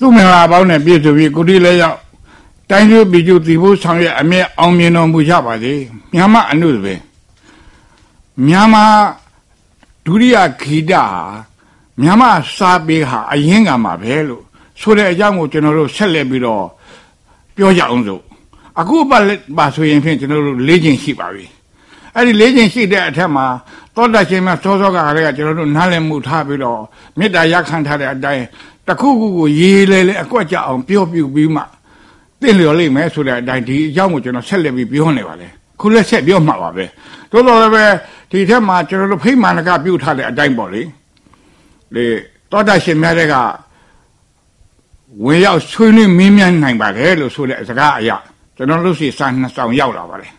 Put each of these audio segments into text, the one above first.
သူ့မင်္ဂလာပေါင်းနဲ့ပြည့်စုံပြီးကုတိလည်းရောက်တိုင်းကျိုးပြည်ကျိုးတည်ဖို့ဆောင်ရွက်အမြဲအောင်မြင်တော်မူကြပါစေမြန်မာအနုပဲမြန်မာဒုတိယဂီတမြန်မာစာပေဟာအရင်ကမှာပဲလို့ဆိုတဲ့အကြောင်းကိုကျွန်တော်တို့ဆက်လက်ပြီးတော့ပြောကြအောင်စို့အခုပါပါဆိုရင်ဖြင့်ကျွန်တော်တို့၄ချိန်ရှိပါပြီအဲ့ဒီ၄ချိန်ရှိတဲ့အထက်မှာသောတာရှင်များစောစောကလည်းကျွန်တော်တို့နားလည်မှုထားပြီးတော့မေတ္တာရခံထားတဲ့အတိုင်း တခုခုကိုရေးလဲလဲအကွက်ကြအောင်ပြောပြပြီးမှတင့်လျော်လိမ့်မယ်ဆိုတဲ့အတိုင်းဒီအကြောင်းကိုကျွန်တော်ဆက်လက်ပြီးပြောနေပါလေခုလက်ဆက်ပြောမှာပါပဲတိုးတော်လည်းပဲဒီထက်မှာကျွန်တော်တို့ဖိမှန်ကပြုထားတဲ့အတိုင်းပေါ့လေလေသောတာရှင်များတွေကဝင်ရောက်ဆွေးနွေးမင်းမြန်နိုင်ပါတယ်လို့ဆိုတဲ့စကားအရာကျွန်တော်တို့စီစာနှစ်ဆောင်ရောက်လာပါတယ်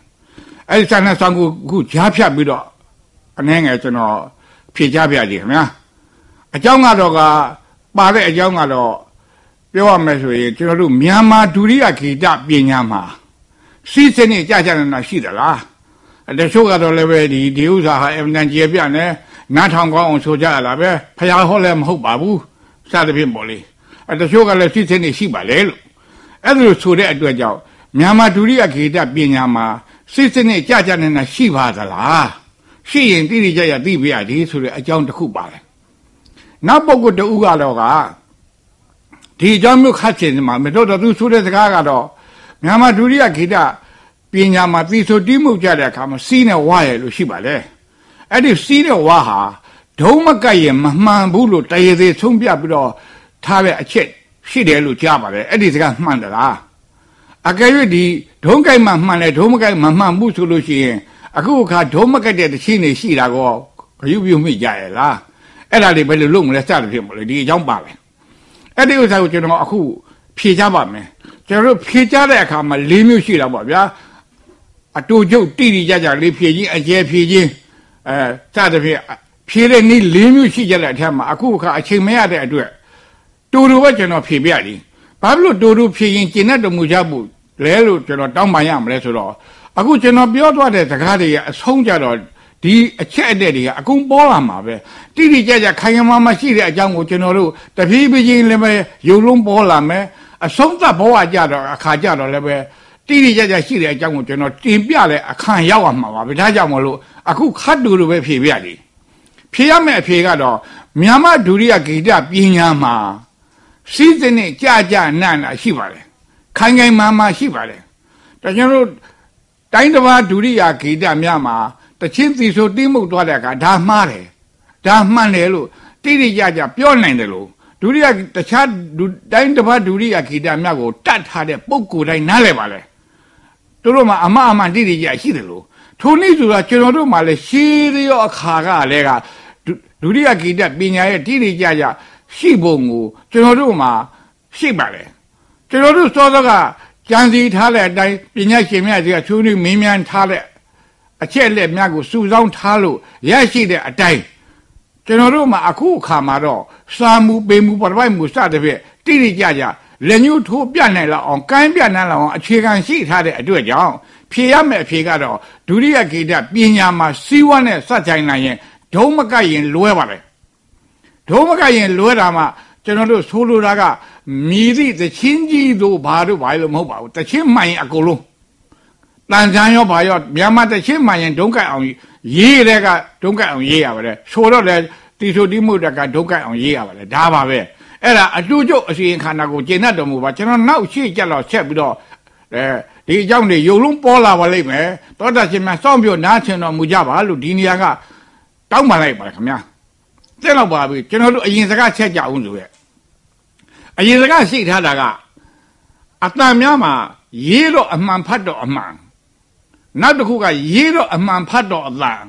အဲ့ဒီစာနှစ်ဆောင်ကိုခုကြားဖြတ်ပြီးတော့အနှဲငယ်ကျွန်တော်ဖြေကြပြကြည့်ခင်ဗျာအကြောင်းကတော့က ပါတဲ့အကြောင်းကတော့ပြောရမယ်ဆိုရင်ကျွန်တော်တို့မြန်မာဒုတိယဂီတပညာမှာစီးစနစ်ကြကြနေတာရှိသလားတချို့ကတော့လည်းပဲဒီဒီဥစ္စာဟာအမှန်တန်ကျေပြနဲ့နားထောင်ကောင်းအောင်ဆိုကြရတာပဲဖျားဟောလည်းမဟုတ်ပါဘူးစသဖြင့်ပေါ့လေအတချို့ကလည်းစီးစနစ်ရှိပါလေလို့အဲ့ဒါလိုဆိုတဲ့အတွက်ကြောင့်မြန်မာဒုတိယဂီတပညာမှာစီးစနစ်ကြကြနေတာရှိပါသလားရှိရင်တိတိကျကျသိပြရသည်ဆိုတဲ့အကြောင်းတစ်ခုပါတယ် နောက်ပုဂ္ဂိုလ်တဦးကတော့ကဒီအကြောင်းမျိုးခတ်ချင်မှာမတော်တော်သူဆိုတဲ့စကားကတော့မြန်မာဒုတိယဂီတပညာမှာသီဆိုတီးမှုကြတဲ့အခါမှာစီးနဲ့ဝါရလို့ရှိပါလေအဲ့ဒီစီးနဲ့ဝါဟာဒုံမကတ်ရင်မမှန်ဘူးလို့တရေသေးဆုံးပြပြီးတော့ထားတဲ့အချက်ရှိတယ်လို့ကြားပါတယ်အဲ့ဒီစကားမှန်သလားအကယ်၍ဒီဒုံကိုက်မှမှန်လဲဒုံမကိုက်မမှန်ဘူးဆိုလို့ရှိရင်အခုအခါဒုံမကတ်တဲ့တခြင်းနေရှိတာကောဂရုပြုမိကြရဲ့လား အဲ့ဒါတွေဘယ်လိုလုပ်မလဲစသဖြင့်မလို့ဒီအကြောင်းပါပဲအဲ့ဒီဥစ္စာကိုကျွန်တော်အခုဖြေချပါမယ်ကျွန်တော်တို့ဖြေချတဲ့အခါမှာ၄မျိုးရှိတာပေါ့ဗျာအတူကျုပ်တိတိကျကျလေးဖြေချင်းအကျဲဖြေချင်းအဲစသဖြင့်ဖြေတဲ့နည်း၄မျိုးရှိကြတဲ့အထက်မှာအခုအခါအချိန်မရတဲ့အတွက်တူတူပဲကျွန်တော်ဖြေပြတယ်ဘာဖြစ်လို့တူတူဖြေရင်ကျင့်တတ်တော်မူကြဖို့လဲလို့ကျွန်တော်တောင်းပန်ရမလဲဆိုတော့အခုကျွန်တော်ပြောသွားတဲ့စကားတွေကအဆုံးကြတော့ ဒီအချက်အတဲ့တွေကအကုန်ပေါ်လာမှာပဲတိတိကျကျခိုင်မာမရှိတဲ့အကြောင်းကိုကျွန်တော်တို့တဖြည်းဖြည်းချင်းလည်းပဲယုံလုံးပေါ်လာမယ်အဆုံးသတ်ဘဝကြတော့အခါကြတော့လည်းပဲတိတိကျကျရှိတဲ့အကြောင်းကိုကျွန်တော်တင်ပြလဲအခန့်ရောက်အောင်မှာပါဒါကြောင့်မလို့အခုခတ်တူလိုပဲဖြေပြတယ်ဖြေရမယ့်အဖြေကတော့မြန်မာဒုတိယဂီတပညာမှာစီးစနစ်ကြကြနန့်တာရှိပါတယ်ခိုင်ခိုင်မာမာရှိပါတယ်ဒါကျွန်တော်တို့တိုင်းတစ်ပါးဒုတိယဂီတများမှာ တချင်းသီဆိုတိမှုသွားတဲ့အခါဒါမှားတယ်ဒါမှန်တယ်လို့တိတိကျကျပြောနိုင်တယ်လို့ဒုတိယတခြားတိုင်းတစ်ပါးဒုတိယဂီတများကိုတတ်ထားတဲ့ပုံကိုယ်တိုင်းနားလဲပါလေသူတို့မှာအမအမှန်တိတိကျရှိတယ်လို့ထိုနည်းဆိုတာကျွန်တော်တို့မှာလည်းရှင်းရအခါကလည်းကဒုတိယဂီတပညာရဲ့တိတိကျကျရှိပုံကိုကျွန်တော်တို့မှာရှိပါလေကျွန်တော်တို့စောစောကကြံစီထားတဲ့အတိုင်းပညာရှင်များတွေကချိုးနှီးမင်းများထားတဲ့ အချက်လက်များကိုစုဆောင်းထားလို့ရရှိတဲ့အတိုင်းကျွန်တော်တို့မှာအခုအခါမှာတော့စာမှုပေမှုပရပိုက်မှုစတဲ့ဖြင့်တိတိကျကျလက်ညှိုးထိုးပြနိုင်လောက်အောင်ကမ်းပြနိုင်လောက်အောင်အခြေခံရှိထားတဲ့အတွက်ကြောင့်ဖြေရမယ့်အဖြေကတော့ဒုတိယဂီတပညာမှာစီးဝါးနဲ့စက်ချိုင်နိုင်ရင်ဒုံမကရင်လွဲပါလေဒုံမကရင်လွဲတာမှကျွန်တော်တို့ဆိုလိုတာကမြည်သည့်တချင်းကြီးတို့ဘာတို့ဘာလို့မဟုတ်ပါဘူးတချင်းမှန်ရင်အကုန်လုံး တန်ချမ်းရောဘာရောမြန်မာတချင်းမှန်ရင်ဒုံကအောင်ရေးတဲ့ကဒုံကအောင်ရေးရပါတယ်ဆိုတော့လေတီဆိုတိမှုတကဒုံကအောင်ရေးရပါတယ်ဒါပါပဲအဲ့ဒါအတူကျုပ်အစီရင်ခန္ဓာကိုကျင့်တတ်တော်မူပါကျွန်တော်နောက်ရှေ့ကြက်တော့ဆက်ပြီးတော့အဲဒီအကြောင်းတွေယုံလုံးပေါ်လာပါလိမ့်မယ်တောတာရှင်များစောင့်ပြောနားချင်တော်မူကြပါလို့ဒီနေရာကတောင်းပန်လိုက်ပါခင်ဗျာတဲ့တော့ပါပြီကျွန်တော်တို့အရင်စကားချက်ကြအောင်ဆိုရဲ့အရင်စကားရှိထားတာကအတန်များမှာရေးတော့အမှန်ဖတ်တော့အမှန် နောက်တစ်ခုကရေးတော့အမှန်ဖတ်တော့အတန်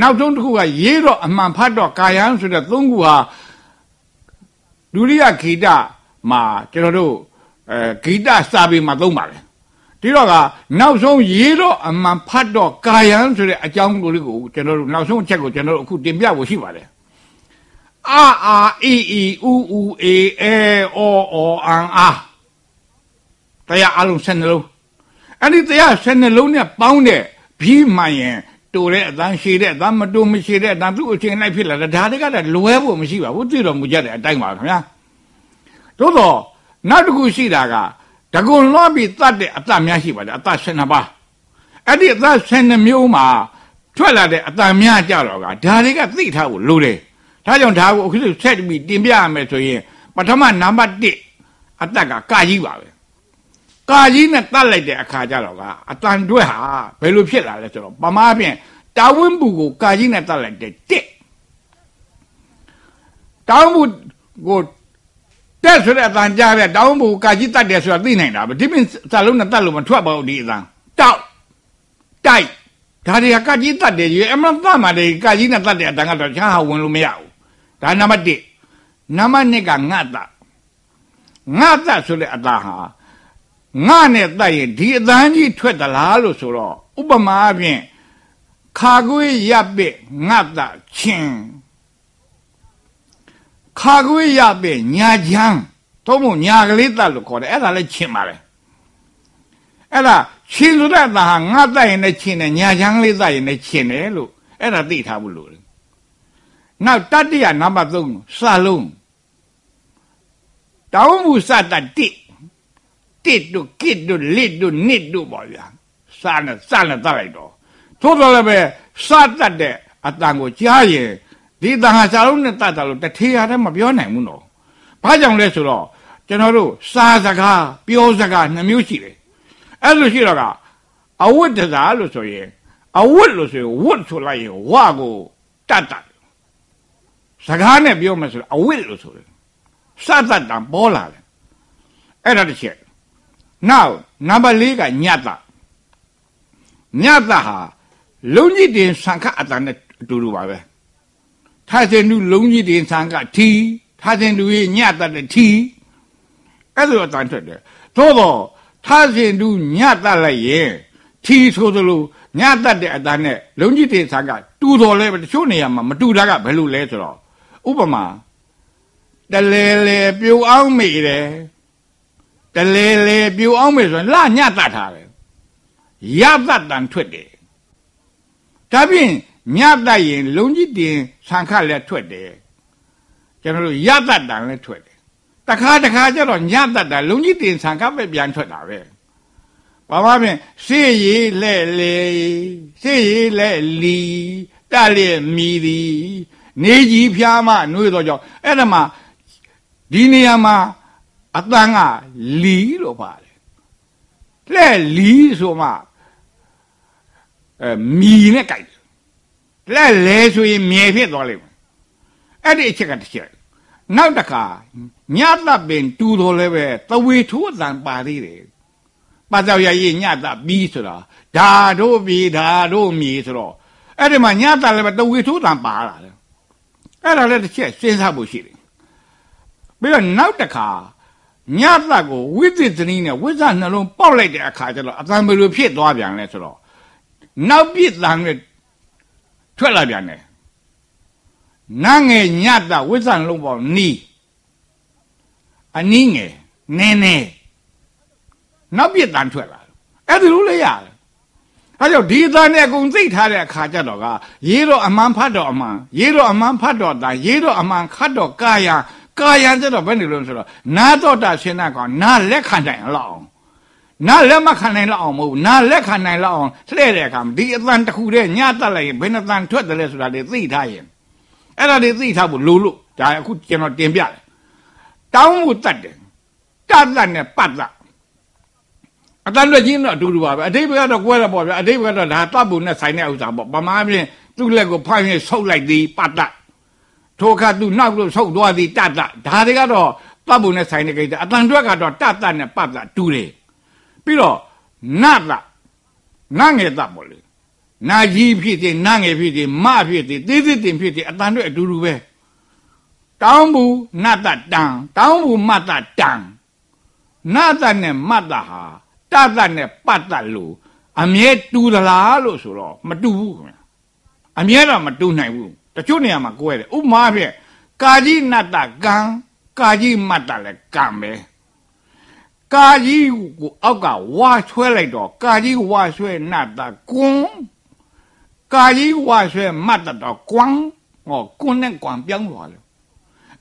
နောက်ဆုံးတစ်ခုကရေးတော့အမှန်ဖတ်တော့ကာယံဆိုတဲ့သုံးခုဟာဒုတိယဂီတမှာကျွန်တော်တို့အဲဂီတစာပေမှာသုံးပါတယ်ဒီတော့ကနောက်ဆုံးရေးတော့အမှန်ဖတ်တော့ကာယံဆိုတဲ့အကြောင်းကိုလေးကိုကျွန်တော်တို့နောက်ဆုံးအချက်ကိုကျွန်တော်တို့အခုတင်ပြဖို့ရှိပါတယ်အာအာအီအီဥဥအေအေအောအောအန်အာတရားအလုံး၁၂လုံး အဲ့ဒီတရား၁၂လုံးနဲ့ပေါင်းတဲ့ဘီမှန်ရင်တူတဲ့အတန်းရှည်တဲ့အတန်းမတူမရှိတဲ့အတန်းသူ့အချိန်လိုက်ဖြစ်လာတာဒါတွေကလည်းလွဲဖို့မရှိပါဘူးသိတော်မူကြတဲ့အတိုင်းပါခင်ဗျာသို့တော့နောက်တစ်ခုရှိတာကတကုံလွှမ်းပြီးတတ်တဲ့အတ္တများရှိပါတယ်အတ္တ12ပါးအဲ့ဒီအတ္တ12မျိုးမှာထွက်လာတဲ့အတ္တများကြတော့ကဒါတွေကသိထားဖို့လိုတယ်ဒါကြောင့်ဒါကိုအခုဆက်ပြီးတင်ပြရမယ်ဆိုရင်ပထမနံပါတ်1အတ္တကကာကြီးပါပဲ ကာကြီးနဲ့တတ်လိုက်တဲ့အခါကျတော့ကအတန်တွဲဟာဘယ်လိုဖြစ်လာလဲဆိုတော့ပမားဖြင့်တာဝင်းပူကိုကာကြီးနဲ့တတ်လိုက်တဲ့တစ်တောင်းမှုကိုတက်ဆိုတဲ့အတန်ကြားတဲ့တောင်းမှုကာကြီးတတ်တယ်ဆိုတာသိနိုင်တာပဲဒီပြင်စာလုံးနဲ့တတ်လို့မထွက်ပါဘူးဒီအတန်တောက်တိုက်ဒါတွေကကာကြီးတတ်တယ်ကြီးအမှန်သားမှတယ်ကာကြီးနဲ့တတ်တဲ့အတန်ကတော့ချားဟာဝင်လို့မရဘူးဒါနံပါတ်1နံပါတ်2ကငတ်တာငတ်တာဆိုတဲ့အတန်ဟာ ငါနဲ့တတ်ရင်ဒီအတန်းကြီးထွက်သလားလို့ဆိုတော့ဥပမာအပြင်ခါကွေးရပ်ပစ်ငတ်တာချင်းခါကွေးရပ်ပစ်ညာချမ်းသုံးဖို့ညာကလေးတတ်လို့ခေါ်တယ်အဲ့ဒါလည်းချင်းပါလေအဲ့ဒါချင်းဆိုတဲ့အတန်ဟာငတ်တတ်ရင်လည်းချင်းတယ်ညာချမ်းလေးတတ်ရင်လည်းချင်းတယ်လို့အဲ့ဒါသိထားဖို့လိုတယ်နောက်တတိယနံပါတ်3စလုံးတောင်းမှုစတတိတ စ်တို့ကစ်တို့လစ်တို့နစ်တို့ပေါ့ဗျာစာနဲ့စာနဲ့တတ်လိုက်တော့သို့တော်လည်းပဲစတတ်တဲ့အတန်ကိုကြားရင်ဒီတန်ဟာစာလုံးနဲ့တတ်တယ်လို့တထေရတဲ့မပြောနိုင်ဘူးနော်ဘာကြောင့်လဲဆိုတော့ကျွန်တော်တို့စာစကားပြောစကားနှမျိုးရှိတယ်အဲ့လိုရှိတော့ကအဝတ်တစားလို့ဆိုရင်အဝတ်လို့ဆိုရင်ဝတ်ဆိုလိုက်ရင်ဝကိုတတ်တတ်စကားနဲ့ပြောမှဆိုအဝတ်လို့ဆိုတယ်စတတ်တံပေါ်လာတယ်အဲ့ဒါတစ်ချက် နောက်နံပါတ်၄ကညတ်တာညတ်တာဟာလုံကြီးတင်ဆံခအတန်နဲ့အတူတူပါပဲထားစင်လူလုံကြီးတင်ဆံခထီထားစင်လူရဲ့ညတ်တာတဲ့ထီအဲ့လိုအတန်ထွက်တယ်သို့တော့ထားစင်လူညတ်တာလိုက်ရင်ထီဆိုသလိုညတ်တတ်တဲ့အတန်နဲ့လုံကြီးတင်ဆံခတူတော်လဲတချို့နေရာမှာမတူတာကဘယ်လိုလဲဆိုတော့ဥပမာတလဲလဲပြိုအောင်မိတယ် တလဲလဲပြိုအောင်မယ်ဆိုရင်လညတတ်ထားတယ်ရတတ်တန်ထွက်တယ်ဒါဖြင့်ညတတ်ရင်လုံကြီးတင်ဆံခလည်းထွက်တယ်ကျွန်တော်တို့ရတတ်တန်လည်းထွက်တယ်တခါတခါကျတော့ညတတ်တာလုံကြီးတင်ဆံခပဲပြန်ထွက်တာပဲဘာမှဖြင့်စေးရီလဲလေစေးရီလဲလီတလည်းမီဒီနေကြီးဖျားမနှွေးတော့ကြောင့်အဲ့ဒါမှဒီနေရာမှာ အတန်ကလီလို့ပါတယ်လဲလီဆိုမှအဲမီနဲ့ကြိုက်လဲလဲဆိုရင်မြေဖြစ်သွားလိမ့်မယ်အဲ့ဒီအချက်ကတစ်ချက်နောက်တစ်ခါညတပ်ပင်တူတော်လည်းပဲသဝေထိုးအတန်ပါသေးတယ်ပါကြောက်ရည်ညတပ်ပြီးဆိုတာဒါတို့ပြီးဒါတို့မြည်ဆိုတော့အဲ့ဒီမှာညတပ်လည်းပဲသဝေထိုးအတန်ပါလာတယ်အဲ့ဒါလည်းတစ်ချက်စဉ်းစားဖို့ရှိတယ်ပြီးတော့နောက်တစ်ခါ ညသက်ကိုဝိသစ်သနီးနဲ့ဝိဇ္ဇနှလုံးပေါက်လိုက်တဲ့အခါကျတော့အတန်ဘယ်လိုဖြစ်သွားပြန်လဲဆိုတော့နောက်ပြစ်တန်နဲ့ထွက်လာပြန်တယ်နငယ်ညသက်ဝိဇ္ဇနှလုံးပေါက်နီးအနည်းငယ်နည်းနည်းနောက်ပြစ်တန်ထွက်လာအဲ့ဒီလိုလေရတယ်အဲကြောင့်ဒီသားနဲ့အကုန်သိထားတဲ့အခါကျတော့ကရေးတော့အမှန်ဖတ်တော့အမှန်ရေးတော့အမှန်ဖတ်တော့တာရေးတော့အမှန်ခတ်တော့ကာယ ကာယံကျတော့ဘယ်နေလို့ဆိုတော့နာတော့တာရှင်းတာကနာလက်ခံနိုင်လောက်အောင်နာလက်မခံနိုင်လောက်အောင်မဟုတ်နာလက်ခံနိုင်လောက်အောင်လှည့်တဲ့အခါဒီအတန်တစ်ခုတည်းညတက်လိုက်ရင်ဘယ်နှတန်ထွက်တယ်လဲဆိုတာလေသိထားရင်အဲ့ဒါတွေသိထားဖို့လိုလို့ဒါအခုကျွန်တော်တင်ပြတယ်တောင်းမှုတတ်တယ်တတ်တတ်နဲ့ပတ်တတ်အတန်လွတ်ချင်းတော့အတူတူပါပဲအတိတ်ကတော့ကွဲတော့ပေါ့ဗျာအတိတ်ကတော့ဒါတပ်ဖို့နဲ့ဆိုင်တဲ့ဥစ္စာပေါ့ပမားပြင်သူ့လက်ကိုဖိုင်ရင်ဆုပ်လိုက်သည်ပတ်တတ် ထိုအခါသူနောက်လို့ဆုတ်သွားသည်တတ်တဒါတွေကတော့တပ်ပုံနဲ့ဆိုင်တဲ့ကိစ္စအတန်တွက်ကတော့တတ်တနဲ့ပတ်တတူတယ်ပြီးတော့နတ်တနငယ်တပေါ့လေနာကြီးဖြစ်တဲ့နငယ်ဖြစ်တဲ့မဖြစ်တဲ့သေးသေးတင်ဖြစ်တဲ့အတန်တွက်အတူတူပဲတောင်းဘူးနတ်တတန်တောင်းဘူးမတ်တတန်နတ်တနဲ့မတ်တဟာတတ်တနဲ့ပတ်တလို့အမြဲတူသလားလို့ဆိုတော့မတူဘူးခင်ဗျအမြဲတော့မတူနိုင်ဘူး တချို့နေရာမှာကိုယ်ရတယ်ဥပမာဖြင့်ကာကြီးနတ္တကံကာကြီးမတ္တလည်းကံပဲကာကြီးကိုအောက်ကဝါဆွဲလိုက်တော့ကာကြီးဝါဆွဲနတ္တကွန်းကာကြီးဝါဆွဲမတ္တတော့ကွန်းဟောကွန်းနဲ့ကွန်းပြောင်းသွားတယ်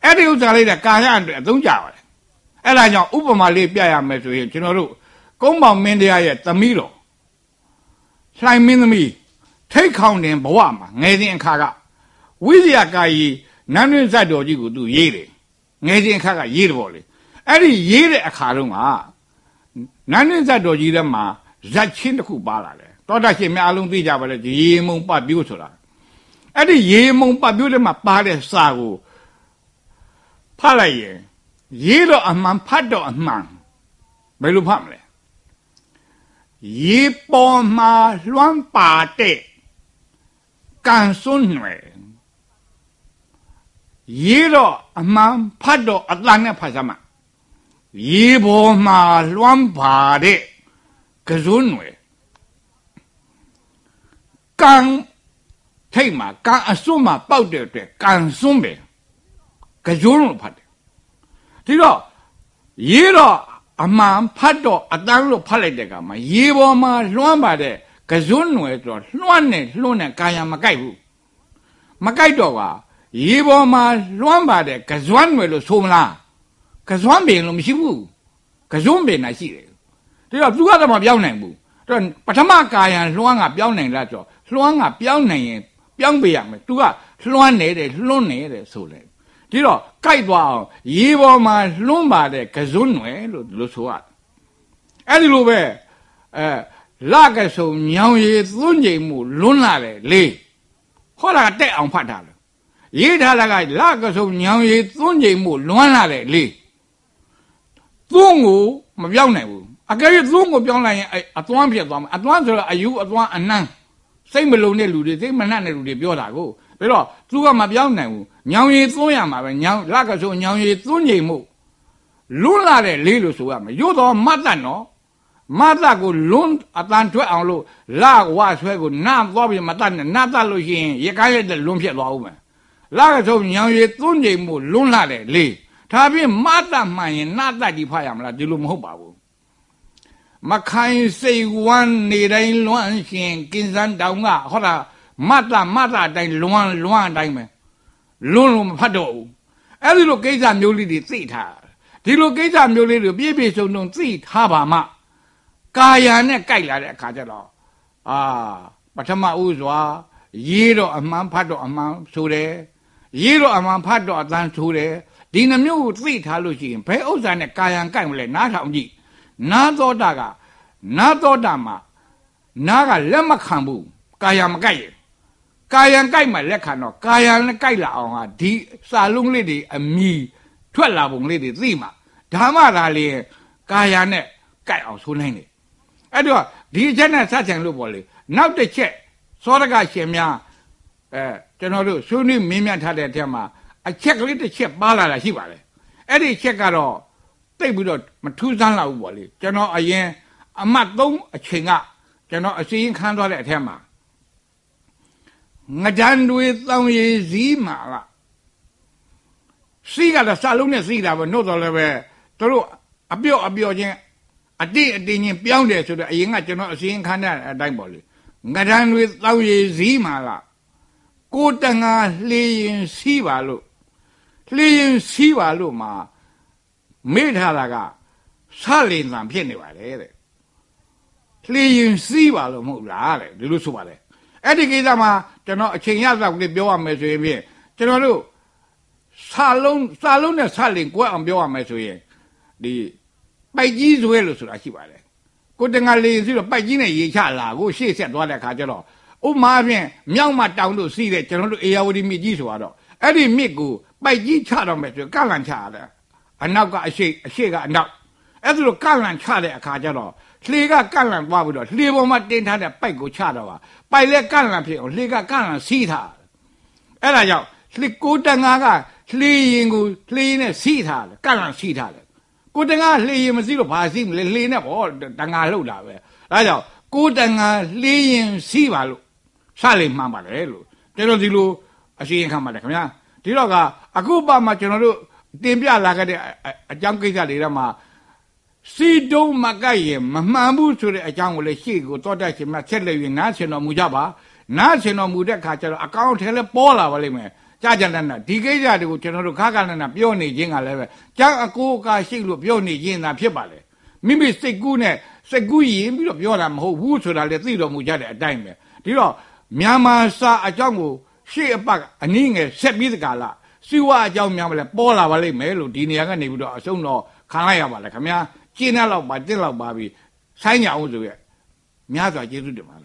အဲ့ဒီဥစ္စာလေးကကာယအတွက်အသုံးကြပါတယ်အဲ့ဒါကြောင့်ဥပမာလေးပြရမယ်ဆိုရင်ကျွန်တော်တို့ကုန်းပေါင်မင်းတရားရဲ့သမီးတော်လှိုင်မင်းသမီးထိတ်ခေါင်တင်ဘဝမှာငယ်စဉ်အခါက ဝိဇ္ဇာကာယီနန်းတွင်ဇတ်တော်ကြီးကိုသူရေးတယ်ငယ်စဉ်အခါကရေးတယ်ပေါ့လေအဲ့ဒီရေးတဲ့အခါတုန်းကနန်းတွင်ဇတ်တော်ကြီးထဲမှာဇက်ချင်းတစ်ခုပါလာတယ်တောတရှင်များအလုံးသိကြပါလေရေမုံပတ်ပြိုးဆိုတာအဲ့ဒီရေမုံပတ်ပြိုးထဲမှာပါတဲ့စာကိုဖတ်လိုက်ရင်ရေးတော့အမှန်ဖတ်တော့အမှန်ဘယ်လိုဖတ်မလဲရေပေါ်မှာလွှမ်းပါတဲ့ကန်စွန်းနွယ် ရေးတော့အမှန်ဖတ်တော့အတန်နဲ့ဖတ်စမ်းရေပေါ်မှာလွှမ်းပါတဲ့ကစွန်းနွယ်ကန်ထိတ်မှာကန်အစွန်းမှာပေါက်တဲ့အတွက်ကန်စွန်းပဲကစွန်းလို့ဖတ်တယ်ဒီတော့ရေးတော့အမှန်ဖတ်တော့အတန်းလို့ဖတ်လိုက်တဲ့ကမှာရေပေါ်မှာလွှမ်းပါတဲ့ကစွန်းနွယ်ဆိုတော့လွှမ်းနေလွှမ်းနေကာယမကိုက်ဘူးမကိုက်တော့က ရေပေါ်မှာလွှမ်းပါတဲ့ကစွန်းနွယ်လို့ဆိုမလားကစွန်းပင်လို့မရှိဘူးကစွန်းပင်น่ะရှိတယ်ဒီတော့သူကတော့မပြောင်းနိုင်ဘူးတော့ပထမကာယံလွှမ်းကပြောင်းနိုင်လားဆိုလွှမ်းကပြောင်းနိုင်ရင်ပြောင်းပေးရမယ်သူကလွှမ်းနေတယ်လွှန်းနေတယ်ဆိုလေဒီတော့ကြိုက်သွားအောင်ရေပေါ်မှာလွှန်းပါတဲ့ကစွန်းနွယ်လို့လို့ဆိုရအဲ့ဒီလိုပဲအဲလကဆုံညောင်ရည်သွန်းကြိမ်မှုလွန်းလာတယ်လေဟောတာတက်အောင်ဖတ်တာလေ ရေးထားတာကလကဆုံညောင်ရည်သွန်းကြိမ်မှုလွန်းလာတယ်လေသွန်းကိုမပြောင်းနိုင်ဘူးအကယ်၍သွန်းကိုပြောင်းလိုက်ရင်အသွမ်းဖြစ်သွားမှာအသွမ်းဆိုတော့အယူအသွမ်းအနမ်းစိတ်မလုံတဲ့လူတွေစိတ်မနှံ့တဲ့လူတွေပြောတာကိုပြီးတော့သူကမပြောင်းနိုင်ဘူးညောင်ရည်သွန်းရမှာပဲညောင်လကဆိုညောင်ရည်သွန်းချိန်မှုလွန်းလာတဲ့လေးလို့ဆိုရမယ်ရို့တော့မတ်တတ်နော်မတ်တတ်ကိုလွန်းအတန်ထွက်အောင်လို့လဝဆွဲကိုနာသွားပြီးမတတ်နဲ့နာတတ်လို့ရှိရင်ရကိုင်းရတဲ့လွန်းဖြစ်သွားဦးမယ် လကဆိုညောင်ရည်သွန်းချိန်မှုလွန်းလာတဲ့လေးဒါဖြင့်မတ်တတ်မှန်ရင်နာတတ်ကြီးဖတ်ရမလားဒီလိုမဟုတ်ပါဘူးမခိုင်စိတ်ဝမ်းနေတိုင်းလွမ်းရှင်ကင်းစန်းတောင်ကဟောတာမတ်တာမတ်တာအတိုင်းလွမ်းလွမ်းအတိုင်းပဲလွန်းလို့မဖတ်တော့ဘူးအဲ့ဒီလိုကိစ္စမျိုးလေးတွေသိထားဒီလိုကိစ္စမျိုးလေးတွေပြည့်ပြည့်စုံစုံသိထားပါမှကာယံနဲ့ကြိုက်လာတဲ့အခါကျတော့အာပထမဦးစွာရေးတော့အမှန်ဖတ်တော့အမှန်ဆိုတယ် ရေးတော့အမှန်ဖတ်တော့အတန်းဆိုတယ်ဒီနှမျိုးကိုသိထားလို့ရှိရင်ဘယ်ဥစ္စာနဲ့ကာယံကြိုက်မလဲနားထောင်ကြည့်နာသောတာကနာသောတာမှာနာကလက်မခံဘူးကာယံမကြိုက်ရကာယံကြိုက်မှလက်ခံတော့ကာယံနဲ့ကြိုက်လာအောင်ဟာဒီစာလုံးလေးတွေအမီထွက်လာပုံလေးတွေသိမှဓမ္မသာလေကာယံနဲ့ကြိုက်အောင်ဆိုနိုင်တယ်အဲ့တော့ဒီအချက်နဲ့စချင်လို့ပေါ့လေနောက်တစ်ချက်သောရကရှင်များအဲ ကျွန်တော်တို့ဆွေးနွေးမင်းမြတ်ထားတဲ့အထက်မှာအချက်ကလေးတစ်ချက်ပါလာတာရှိပါတယ်အဲ့ဒီချက်ကတော့တိတ်ပြီးတော့မထူးဆန်းလာဘူးပေါ့လေကျွန်တော်အရင်အမှတ်3အချိန်ကကျွန်တော်အစင်းခန်းသွားတဲ့အထက်မှာငကြံတွေတောင်ရည်စည်းမှာလားစီးကတော့စလုံးနဲ့စီးတာပဲနှုတ်တော်လည်းပဲသူတို့အပြော့အပြော့ချင်းအတိအတင်းချင်းပြောင်းတယ်ဆိုတော့အရင်ကကျွန်တော်အစင်းခန်းတဲ့အတိုင်းပေါ့လေငကြံတွေတောင်ရည်စည်းမှာလား ကိုတငါလှေရင်စီးပါလို့လှေရင်စီးပါလို့မှာမေ့ထားတာကဆလင်တန်ဖြစ်နေပါလေတဲ့လှေရင်စီးပါလို့မဟုတ်လားတဲ့ဒီလိုဆိုပါလေအဲ့ဒီကိစ္စမှာကျွန်တော်အချိန်ရသောက်လေးပြောရမယ်ဆိုရင်ဖြင့်ကျွန်တော်တို့စာလုံးစာလုံးနဲ့ဆလင်ကိုအောင်ပြောရမယ်ဆိုရင်ဒီပိုက်ကြီးဆွဲလို့ဆိုတာရှိပါတယ်ကိုတငါလေးစီတော့ပိုက်ကြီးနဲ့ရေချလာကိုရှေ့ဆက်သွားတဲ့အခါကျတော့ ဥမာဖြင့်မြောက်မတောင်တို့စီးတဲ့ကျွန်တော်တို့အေယာဝတီမြစ်ကြီးဆိုတော့အဲ့ဒီမြစ်ကိုပိုက်ကြီးချတော့မယ်ဆိုကလန်ချရတယ်အနောက်ကအရှိအရှိကအနောက်အဲ့ဒါလိုကန့်လန့်ချတဲ့အခါကျတော့လှေကကန့်လန့်သွားပြီးတော့လှေပေါ်မှာတင်ထားတဲ့ပိုက်ကိုချတော့ပါပိုက်လည်းကန့်လန့်ဖြစ်အောင်လှေကကန့်လန့်စီးထားအဲ့ဒါကြောင့်လှေကိုတငါကလှေရင်ကိုလှေနဲ့စီးထားတယ်ကန့်လန့်စီးထားတယ်ကိုတငါလှေရင်မစီးလို့ဘာစီးမလဲလှေနဲ့ဗောတငါလှုပ်တာပဲဒါကြောင့်ကိုတငါလှေရင်စီးပါလို့ စလိမ့်မှန်ပါလေလို့ကျွန်တော်ဒီလိုအရှိရင်ခံပါတယ်ခင်ဗျာဒီတော့ကအခုပါမှာကျွန်တော်တို့တင်ပြလာခဲ့တဲ့အကြောင်းကိစ္စတွေတော့မှစီတုံးမကရဲ့မမှန်ဘူးဆိုတဲ့အကြောင်းကိုလည်းရှေ့ကိုတောတတ်ရှင်မဆက်လက်၍နားဆင်တော်မူကြပါနားဆင်တော်မူတဲ့ခါကျတော့အကောင့်ထဲလဲပေါ်လာပါလိမ့်မယ်ကြာကြာတန်းတာဒီကိစ္စတွေကိုကျွန်တော်တို့ခါခါနနာပြောနေခြင်းကလည်းပဲကြောင်အကိုအကာရှိလို့ပြောနေခြင်းသာဖြစ်ပါလေမိမိစိတ်ကူးနဲ့စိတ်ကူးရင်ပြီးတော့ပြောတာမဟုတ်ဘူးဆိုတာလည်းသိတော်မူကြတဲ့အတိုင်းပဲဒီတော့ မြန်မာစာအကြောင်းကိုရှေ့အပတ်အနည်းငယ်ဆက်ပြီးတကလားစီဝါအကြောင်းများမလဲပေါ်လာပါလိမ့်မယ်လို့ဒီနေရာကနေပြီးတော့အဆုံးတော့ခံလိုက်ရပါလေခင်ဗျာကျင်းတဲ့လောက်ပါတစ်လောက်ပါပြီဆိုင်းကြအောင်ဆိုရဲ့များစွာကျေးဇူးတင်ပါလေ